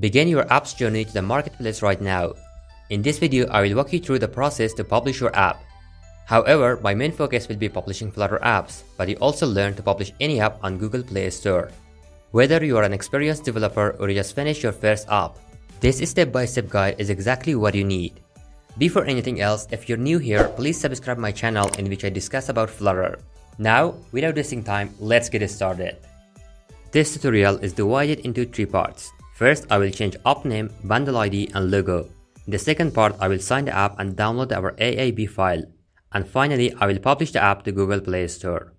Begin your app's journey to the marketplace right now. In this video, I will walk you through the process to publish your app. However, my main focus will be publishing Flutter apps, but you also learn to publish any app on Google Play Store. Whether you are an experienced developer or you just finished your first app, this step-by-step -step guide is exactly what you need. Before anything else, if you're new here, please subscribe my channel in which I discuss about Flutter. Now, without wasting time, let's get started. This tutorial is divided into three parts. First, I will change app name, bundle ID, and logo. In the second part, I will sign the app and download our AAB file. And finally, I will publish the app to Google Play Store.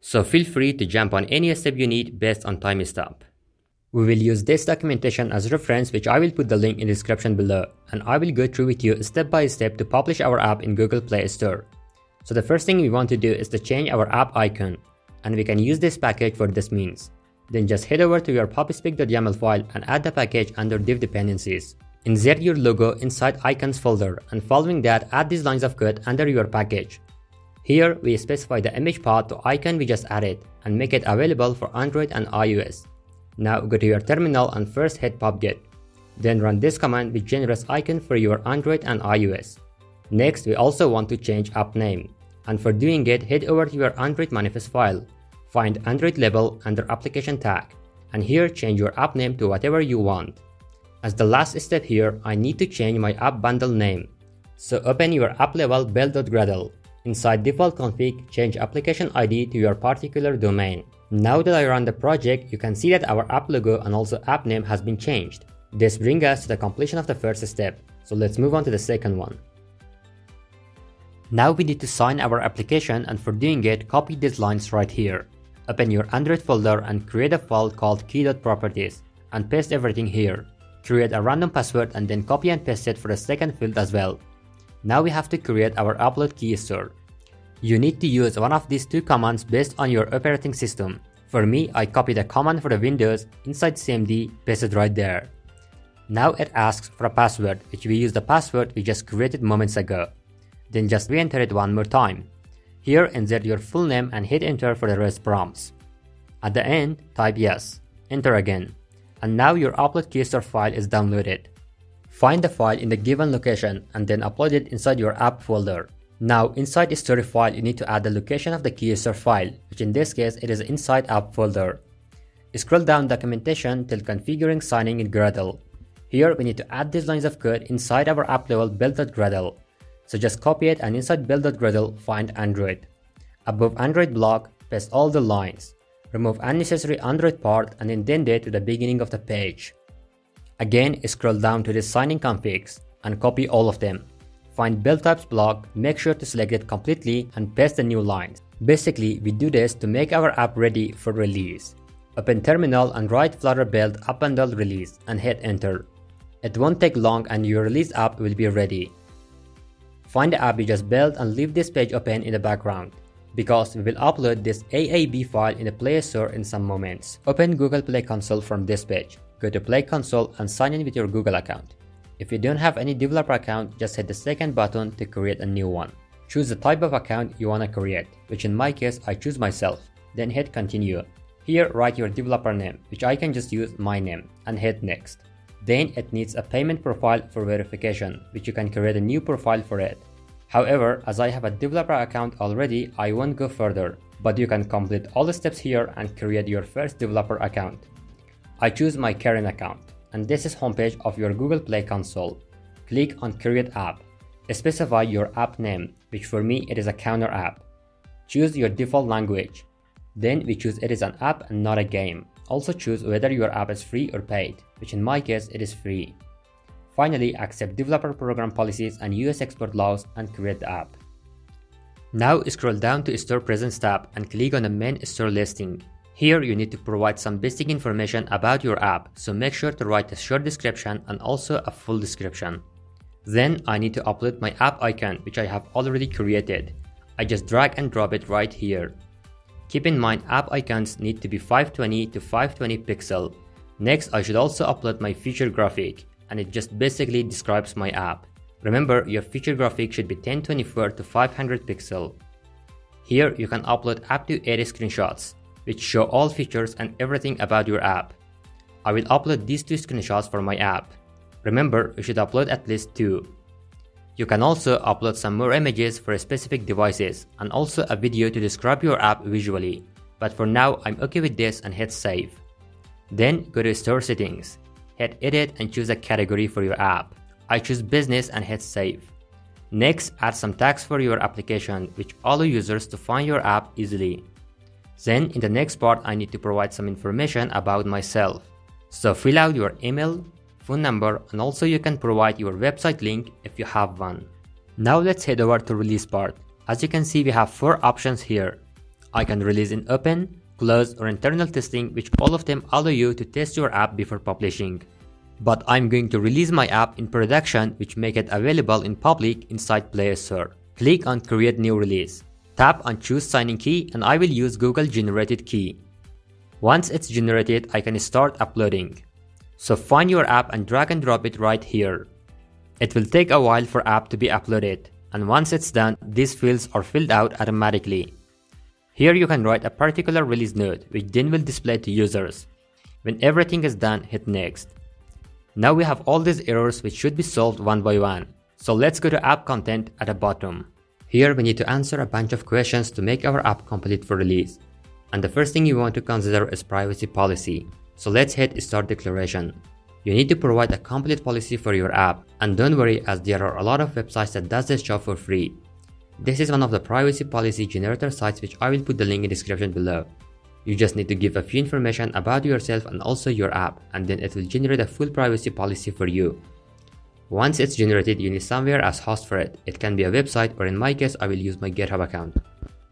So feel free to jump on any step you need based on timestamp. We will use this documentation as reference which I will put the link in the description below and I will go through with you step by step to publish our app in Google Play Store. So the first thing we want to do is to change our app icon and we can use this package for this means. Then just head over to your pubspec.yaml file and add the package under dev dependencies. Insert your logo inside icons folder and following that add these lines of code under your package. Here we specify the image path to icon we just added and make it available for Android and iOS. Now go to your terminal and first hit pubget. Then run this command which generates icon for your Android and iOS. Next we also want to change app name. And for doing it head over to your Android manifest file Find Android label under application tag and here change your app name to whatever you want. As the last step here, I need to change my app bundle name. So open your app level build.gradle. Inside default config, change application ID to your particular domain. Now that I run the project, you can see that our app logo and also app name has been changed. This brings us to the completion of the first step, so let's move on to the second one. Now we need to sign our application and for doing it, copy these lines right here. Open your Android folder and create a file called key.properties and paste everything here. Create a random password and then copy and paste it for the second field as well. Now we have to create our upload key store. You need to use one of these two commands based on your operating system. For me, I copied a command for the Windows inside CMD, pasted right there. Now it asks for a password, which we use the password we just created moments ago. Then just re-enter it one more time. Here insert your full name and hit enter for the rest prompts. At the end, type yes, enter again, and now your upload keystore file is downloaded. Find the file in the given location and then upload it inside your app folder. Now inside the story file you need to add the location of the keystore file, which in this case it is inside app folder. Scroll down documentation till configuring signing in Gradle. Here we need to add these lines of code inside our app level build.gradle. So just copy it and inside build.gradle find Android. Above Android block, paste all the lines. Remove unnecessary Android part and indent it to the beginning of the page. Again, scroll down to the signing configs and copy all of them. Find build types block, make sure to select it completely and paste the new lines. Basically, we do this to make our app ready for release. Open terminal and write flutter build app bundle release and hit enter. It won't take long and your release app will be ready. Find the app you just built and leave this page open in the background because we will upload this AAB file in the Play Store in some moments. Open Google Play Console from this page. Go to Play Console and sign in with your Google account. If you don't have any developer account, just hit the second button to create a new one. Choose the type of account you want to create, which in my case I choose myself. Then hit continue. Here write your developer name, which I can just use my name, and hit next. Then it needs a payment profile for verification, which you can create a new profile for it. However, as I have a developer account already, I won't go further, but you can complete all the steps here and create your first developer account. I choose my current account, and this is homepage of your Google Play console. Click on Create App. Specify your app name, which for me it is a counter app. Choose your default language. Then we choose it is an app and not a game. Also choose whether your app is free or paid, which in my case it is free. Finally, accept developer program policies and US export laws and create the app. Now scroll down to Store Presence tab and click on the main store listing. Here you need to provide some basic information about your app, so make sure to write a short description and also a full description. Then I need to upload my app icon which I have already created. I just drag and drop it right here. Keep in mind app icons need to be 520 to 520 pixel. Next I should also upload my feature graphic and it just basically describes my app. Remember your feature graphic should be 1024 to 500 pixel. Here you can upload up to 80 screenshots which show all features and everything about your app. I will upload these two screenshots for my app. Remember, you should upload at least two. You can also upload some more images for specific devices and also a video to describe your app visually. But for now, I'm okay with this and hit save. Then go to store settings. Hit edit and choose a category for your app. I choose business and hit save. Next, add some tags for your application which allow users to find your app easily. Then in the next part, I need to provide some information about myself. So fill out your email, phone number, and also you can provide your website link if you have one. Now let's head over to release part. As you can see, we have four options here. I can release in open, close, or internal testing, which all of them allow you to test your app before publishing. But I'm going to release my app in production, which make it available in public inside Play Store. Click on create new release. Tap on choose signing key and I will use Google generated key. Once it's generated, I can start uploading. So find your app and drag and drop it right here. It will take a while for app to be uploaded, and once it's done, these fields are filled out automatically. Here you can write a particular release note, which then will display to users. When everything is done, hit next. Now we have all these errors which should be solved one by one. So let's go to app content at the bottom. Here we need to answer a bunch of questions to make our app complete for release. And the first thing you want to consider is privacy policy. So let's hit start declaration. You need to provide a complete policy for your app and don't worry as there are a lot of websites that does this job for free. This is one of the privacy policy generator sites which I will put the link in description below. You just need to give a few information about yourself and also your app and then it will generate a full privacy policy for you. Once it's generated, you need somewhere as host for it. It can be a website or in my case, I will use my GitHub account.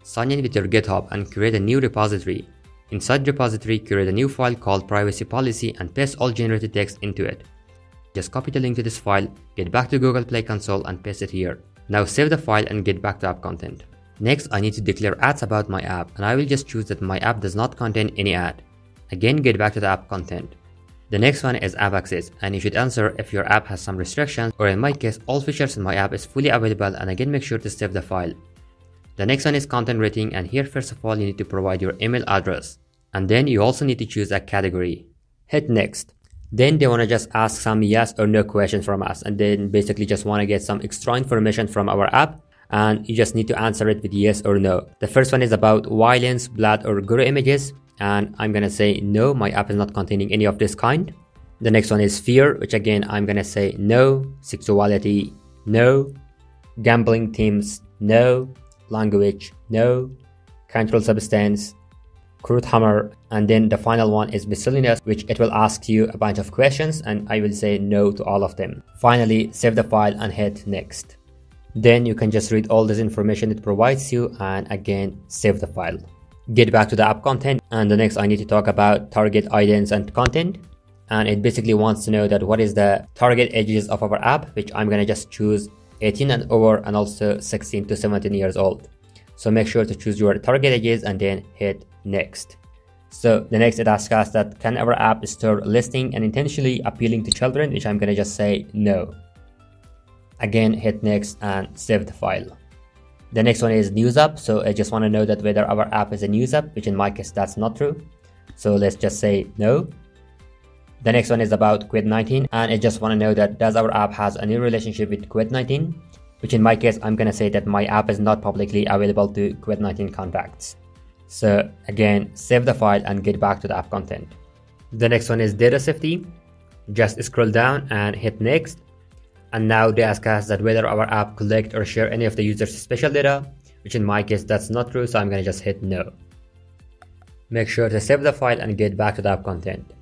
Sign in with your GitHub and create a new repository. Inside repository, create a new file called privacy policy and paste all generated text into it. Just copy the link to this file, get back to Google Play Console and paste it here. Now save the file and get back to app content. Next, I need to declare ads about my app and I will just choose that my app does not contain any ad. Again, get back to the app content. The next one is app access and you should answer if your app has some restrictions or in my case, all features in my app is fully available and again make sure to save the file. The next one is content rating and here first of all you need to provide your email address. And then you also need to choose a category. Hit next. Then they want to just ask some yes or no questions from us and then basically just want to get some extra information from our app and you just need to answer it with yes or no. The first one is about violence, blood or gore images and I'm gonna say no, my app is not containing any of this kind. The next one is fear, which again I'm gonna say no, sexuality, no, gambling themes, no, language, no, controlled substance, crude humor, and then the final one is miscellaneous, which it will ask you a bunch of questions and I will say no to all of them. Finally, save the file and hit next. Then you can just read all this information it provides you and again save the file. Get back to the app content and the next I need to talk about target audience and content and it basically wants to know that what is the target ages of our app which I'm gonna just choose 18 and over and also 16 to 17 years old. So make sure to choose your target ages and then hit next. So the next it asks us that can our app store listing and intentionally appealing to children which I'm gonna just say no. Again hit next and save the file. The next one is news app. So I just want to know that whether our app is a news app, which in my case that's not true. So let's just say no. The next one is about COVID-19 and I just want to know that does our app has a new relationship with COVID-19, which in my case I'm going to say that my app is not publicly available to COVID-19 contacts. So again, save the file and get back to the app content. The next one is data safety. Just scroll down and hit next and now they ask us that whether our app collect or share any of the user's special data, which in my case that's not true, so I'm gonna just hit no. Make sure to save the file and get back to the app content.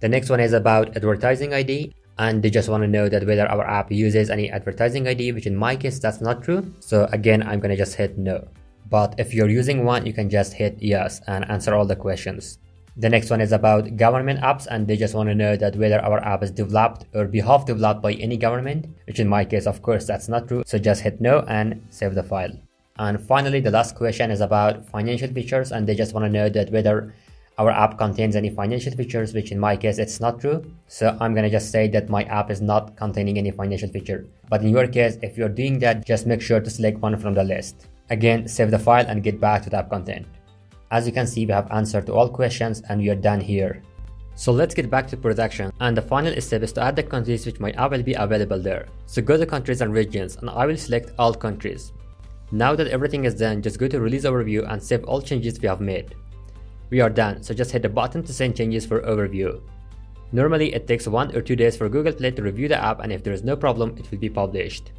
The next one is about advertising ID, and they just want to know that whether our app uses any advertising ID, which in my case that's not true. So again, I'm gonna just hit no. But if you're using one, you can just hit yes and answer all the questions. The next one is about government apps and they just want to know that whether our app is developed or behalf developed by any government, which in my case, of course, that's not true. So just hit no and save the file. And finally, the last question is about financial features and they just want to know that whether our app contains any financial features, which in my case, it's not true. So I'm going to just say that my app is not containing any financial feature. But in your case, if you're doing that, just make sure to select one from the list. Again, save the file and get back to the app content. As you can see, we have answered to all questions and we are done here. So let's get back to production and the final step is to add the countries which my app uh, will be available there. So go to countries and regions and I will select all countries. Now that everything is done, just go to release overview and save all changes we have made. We are done, so just hit the button to send changes for overview. Normally it takes 1 or 2 days for Google Play to review the app and if there is no problem, it will be published.